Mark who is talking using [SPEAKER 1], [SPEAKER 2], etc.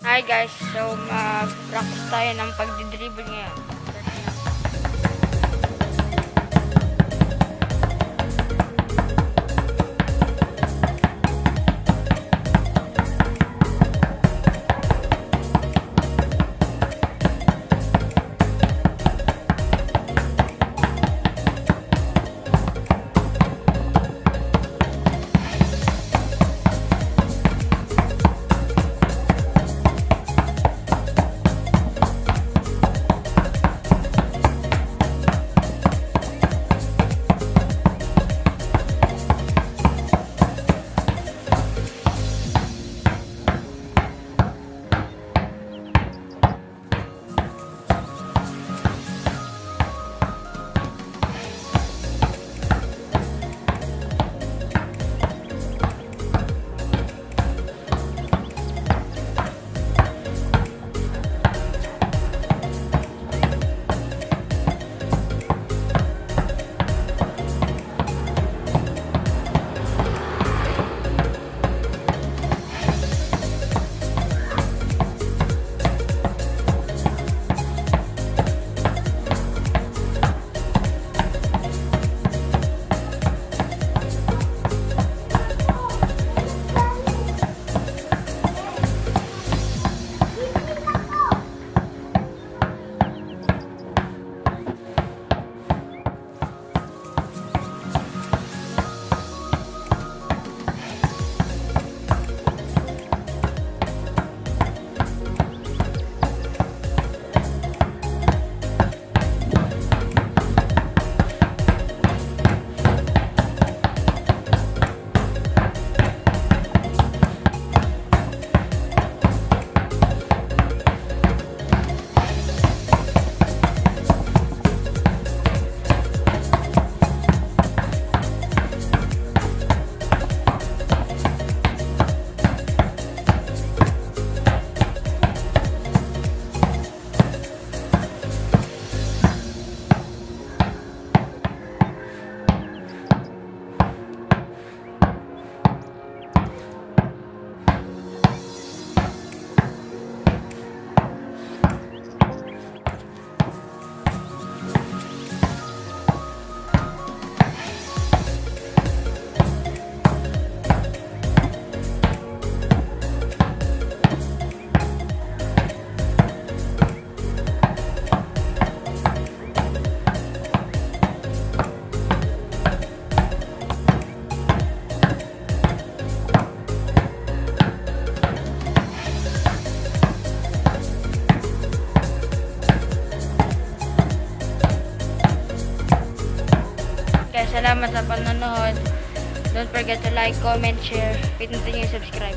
[SPEAKER 1] Hi guys, so mag-practice tayo ng pagdidribble ngayon. Kaya salamat sa panonood. Don't forget to like, comment, share, pindutin yung subscribe.